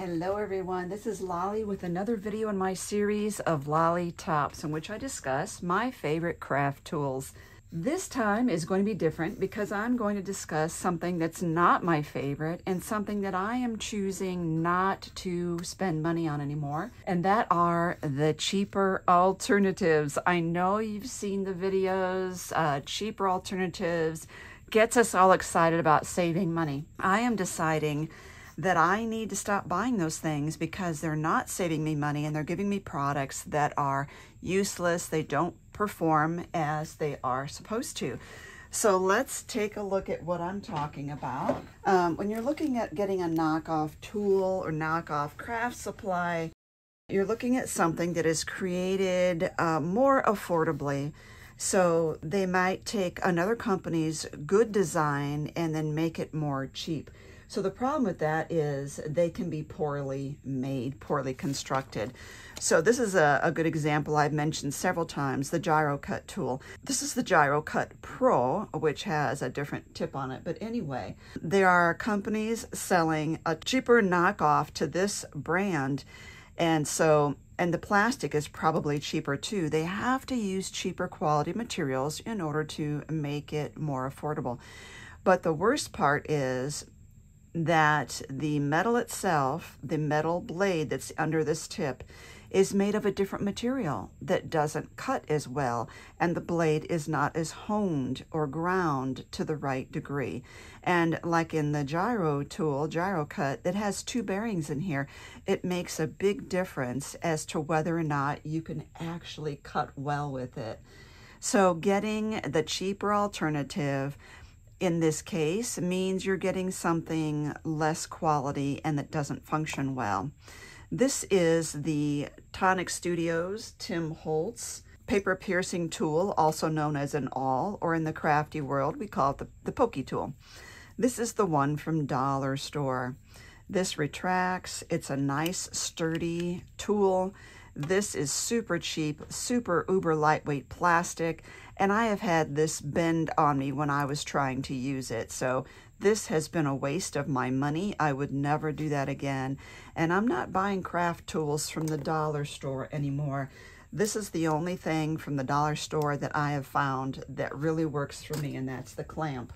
Hello everyone, this is Lolly with another video in my series of Lolly Tops in which I discuss my favorite craft tools. This time is going to be different because I'm going to discuss something that's not my favorite and something that I am choosing not to spend money on anymore, and that are the cheaper alternatives. I know you've seen the videos, uh, cheaper alternatives gets us all excited about saving money. I am deciding that I need to stop buying those things because they're not saving me money and they're giving me products that are useless. They don't perform as they are supposed to. So let's take a look at what I'm talking about. Um, when you're looking at getting a knockoff tool or knockoff craft supply, you're looking at something that is created uh, more affordably. So they might take another company's good design and then make it more cheap. So the problem with that is they can be poorly made, poorly constructed. So this is a, a, good example I've mentioned several times, the Gyro Cut tool. This is the Gyro Cut Pro, which has a different tip on it. But anyway, there are companies selling a cheaper knockoff to this brand. And so, and the plastic is probably cheaper too. They have to use cheaper quality materials in order to make it more affordable. But the worst part is that the metal itself, the metal blade that's under this tip, is made of a different material that doesn't cut as well, and the blade is not as honed or ground to the right degree. And like in the gyro tool, gyro cut, that has two bearings in here, it makes a big difference as to whether or not you can actually cut well with it. So getting the cheaper alternative in this case means you're getting something less quality and that doesn't function well. This is the Tonic Studios Tim Holtz paper piercing tool, also known as an awl, or in the crafty world, we call it the, the pokey tool. This is the one from Dollar Store. This retracts. It's a nice, sturdy tool. This is super cheap, super uber lightweight plastic, and I have had this bend on me when I was trying to use it. So this has been a waste of my money. I would never do that again. And I'm not buying craft tools from the dollar store anymore. This is the only thing from the dollar store that I have found that really works for me, and that's the clamp.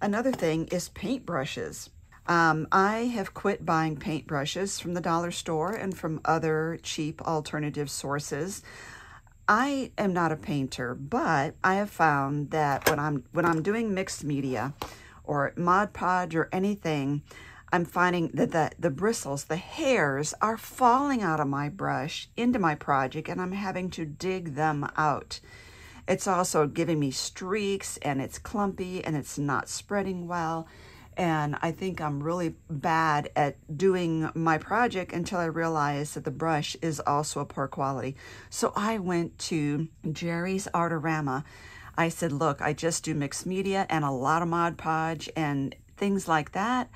Another thing is paintbrushes. Um, I have quit buying paintbrushes from the dollar store and from other cheap alternative sources. I am not a painter, but I have found that when I'm when I'm doing mixed media or Mod Podge or anything, I'm finding that the, the bristles, the hairs are falling out of my brush into my project and I'm having to dig them out. It's also giving me streaks and it's clumpy and it's not spreading well. And I think I'm really bad at doing my project until I realized that the brush is also a poor quality. So I went to Jerry's Artorama. I said, look, I just do mixed media and a lot of Mod Podge and things like that.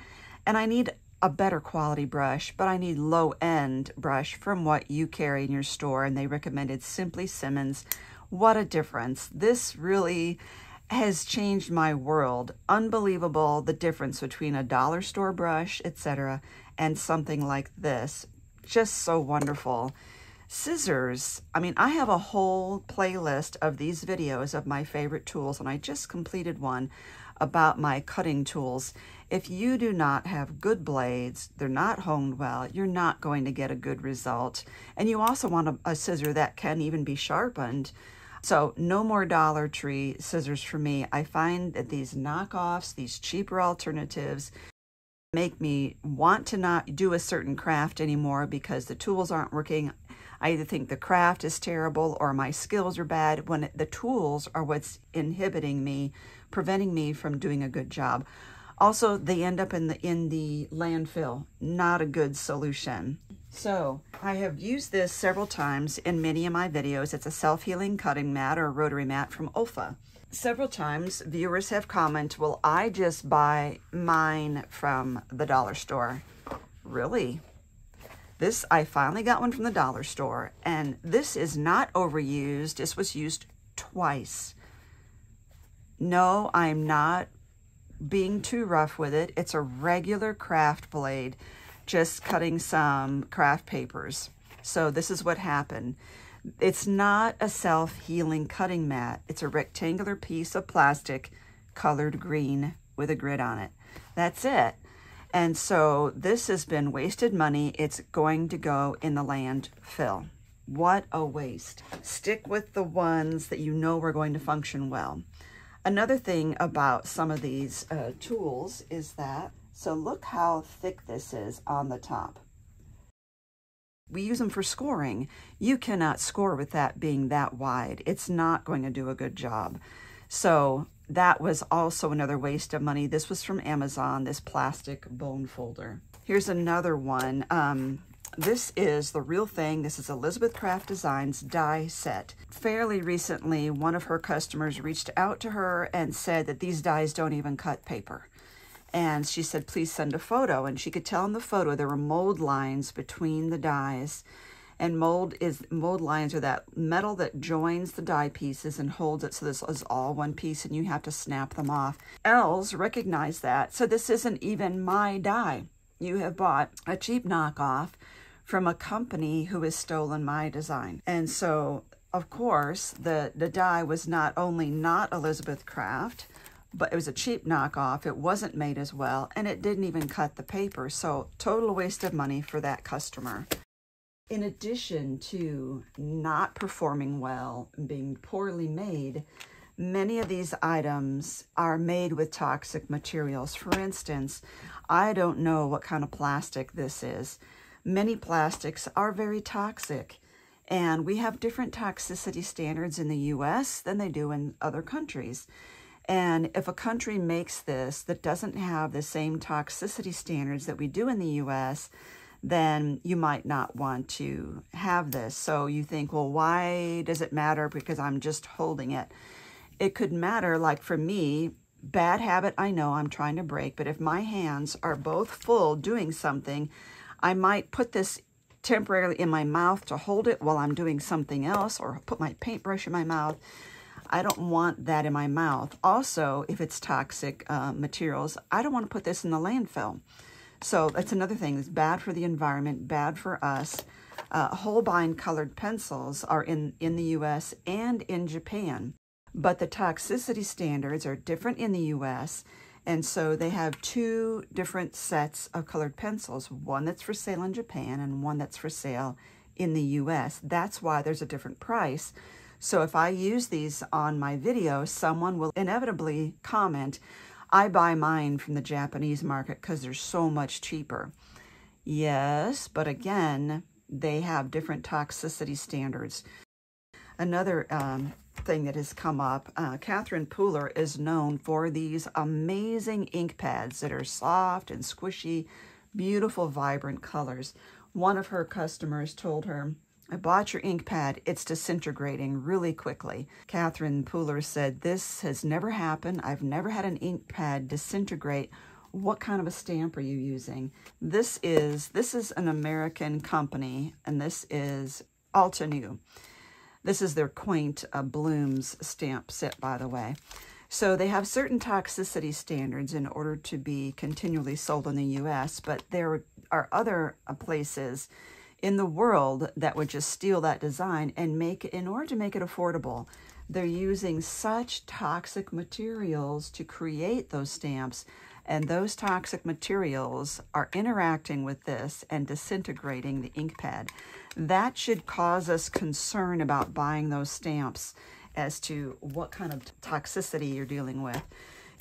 And I need a better quality brush, but I need low-end brush from what you carry in your store. And they recommended Simply Simmons. What a difference. This really has changed my world. Unbelievable the difference between a dollar store brush, etc., and something like this. Just so wonderful. Scissors. I mean, I have a whole playlist of these videos of my favorite tools, and I just completed one about my cutting tools. If you do not have good blades, they're not honed well, you're not going to get a good result. And you also want a, a scissor that can even be sharpened so no more Dollar Tree scissors for me. I find that these knockoffs, these cheaper alternatives, make me want to not do a certain craft anymore because the tools aren't working. I either think the craft is terrible or my skills are bad when the tools are what's inhibiting me, preventing me from doing a good job. Also, they end up in the in the landfill. Not a good solution. So I have used this several times in many of my videos. It's a self-healing cutting mat or rotary mat from Olfa. Several times viewers have commented, well, I just buy mine from the dollar store. Really? This, I finally got one from the dollar store, and this is not overused. This was used twice. No, I'm not being too rough with it. It's a regular craft blade. Just cutting some craft papers. So this is what happened. It's not a self-healing cutting mat. It's a rectangular piece of plastic colored green with a grid on it. That's it. And so this has been wasted money. It's going to go in the landfill. What a waste. Stick with the ones that you know are going to function well. Another thing about some of these uh, tools is that, so look how thick this is on the top. We use them for scoring. You cannot score with that being that wide. It's not going to do a good job. So that was also another waste of money. This was from Amazon, this plastic bone folder. Here's another one. Um, this is the real thing. This is Elizabeth Craft Designs die set. Fairly recently, one of her customers reached out to her and said that these dies don't even cut paper. And she said, please send a photo. And she could tell in the photo there were mold lines between the dies and mold is mold lines are that metal that joins the die pieces and holds it so this is all one piece and you have to snap them off. Els recognize that. So this isn't even my die. You have bought a cheap knockoff from a company who has stolen my design. And so, of course, the, the die was not only not Elizabeth Craft, but it was a cheap knockoff. It wasn't made as well, and it didn't even cut the paper. So total waste of money for that customer in addition to not performing well and being poorly made, many of these items are made with toxic materials. For instance, I don't know what kind of plastic this is. Many plastics are very toxic, and we have different toxicity standards in the U.S. than they do in other countries. And if a country makes this that doesn't have the same toxicity standards that we do in the U.S., then you might not want to have this. So you think, well, why does it matter because I'm just holding it? It could matter, like for me, bad habit I know I'm trying to break, but if my hands are both full doing something, I might put this temporarily in my mouth to hold it while I'm doing something else or put my paintbrush in my mouth. I don't want that in my mouth. Also, if it's toxic uh, materials, I don't want to put this in the landfill. So that's another thing. It's bad for the environment, bad for us. Uh, Holbein colored pencils are in, in the U.S. and in Japan, but the toxicity standards are different in the U.S., and so they have two different sets of colored pencils, one that's for sale in Japan and one that's for sale in the U.S. That's why there's a different price. So if I use these on my video, someone will inevitably comment, I buy mine from the Japanese market because they're so much cheaper. Yes, but again, they have different toxicity standards. Another um, thing that has come up, uh, Catherine Pooler is known for these amazing ink pads that are soft and squishy, beautiful, vibrant colors. One of her customers told her, I bought your ink pad. It's disintegrating really quickly. Catherine Pooler said, this has never happened. I've never had an ink pad disintegrate. What kind of a stamp are you using? This is, this is an American company, and this is Altenew. This is their quaint uh, Blooms stamp set, by the way. So they have certain toxicity standards in order to be continually sold in the U.S., but there are other uh, places in the world that would just steal that design and make it, in order to make it affordable, they're using such toxic materials to create those stamps and those toxic materials are interacting with this and disintegrating the ink pad. That should cause us concern about buying those stamps as to what kind of toxicity you're dealing with.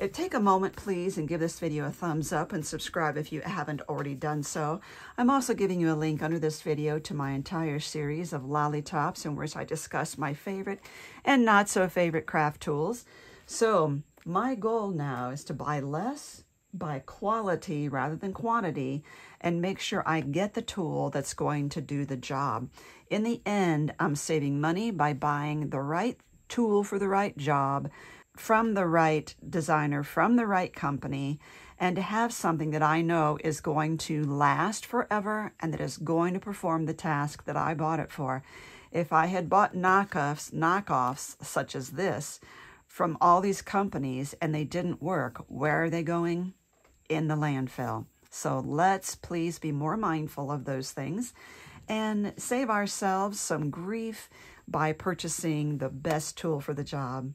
Uh, take a moment, please, and give this video a thumbs up and subscribe if you haven't already done so. I'm also giving you a link under this video to my entire series of lollytops in which I discuss my favorite and not so favorite craft tools. So my goal now is to buy less, buy quality rather than quantity, and make sure I get the tool that's going to do the job. In the end, I'm saving money by buying the right tool for the right job from the right designer, from the right company, and to have something that I know is going to last forever and that is going to perform the task that I bought it for. If I had bought knockoffs, knockoffs such as this from all these companies and they didn't work, where are they going? In the landfill. So let's please be more mindful of those things and save ourselves some grief by purchasing the best tool for the job.